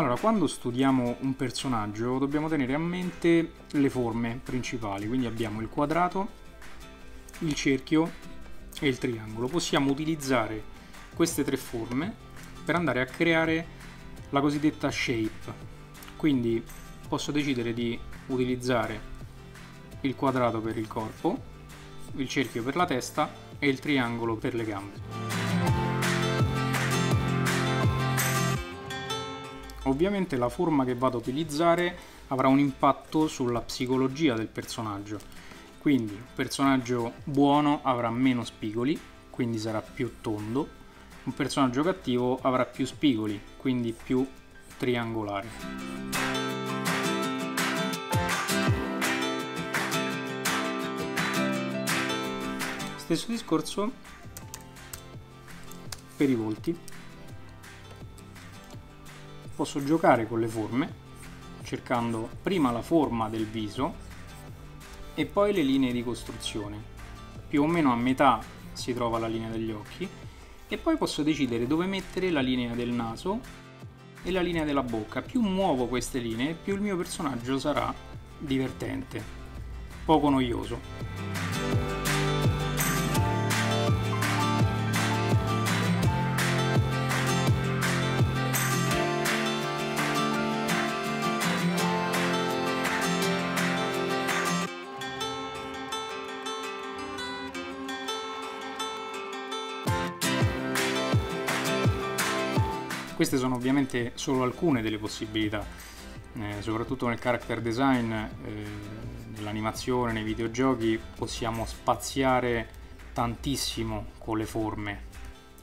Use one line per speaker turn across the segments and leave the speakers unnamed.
Allora, quando studiamo un personaggio dobbiamo tenere a mente le forme principali, quindi abbiamo il quadrato, il cerchio e il triangolo. Possiamo utilizzare queste tre forme per andare a creare la cosiddetta shape. Quindi posso decidere di utilizzare il quadrato per il corpo, il cerchio per la testa e il triangolo per le gambe. Ovviamente la forma che vado a utilizzare avrà un impatto sulla psicologia del personaggio. Quindi un personaggio buono avrà meno spigoli, quindi sarà più tondo. Un personaggio cattivo avrà più spigoli, quindi più triangolare. Stesso discorso per i volti posso giocare con le forme cercando prima la forma del viso e poi le linee di costruzione. Più o meno a metà si trova la linea degli occhi e poi posso decidere dove mettere la linea del naso e la linea della bocca. Più muovo queste linee, più il mio personaggio sarà divertente, poco noioso. Queste sono ovviamente solo alcune delle possibilità, eh, soprattutto nel character design, eh, nell'animazione, nei videogiochi possiamo spaziare tantissimo con le forme.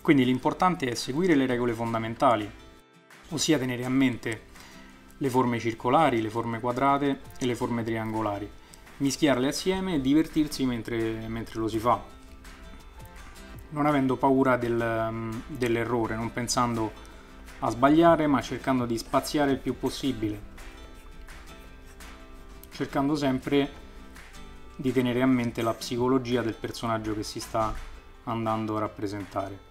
Quindi l'importante è seguire le regole fondamentali, ossia tenere a mente le forme circolari, le forme quadrate e le forme triangolari, mischiarle assieme e divertirsi mentre, mentre lo si fa, non avendo paura del, dell'errore, non pensando a sbagliare ma cercando di spaziare il più possibile, cercando sempre di tenere a mente la psicologia del personaggio che si sta andando a rappresentare.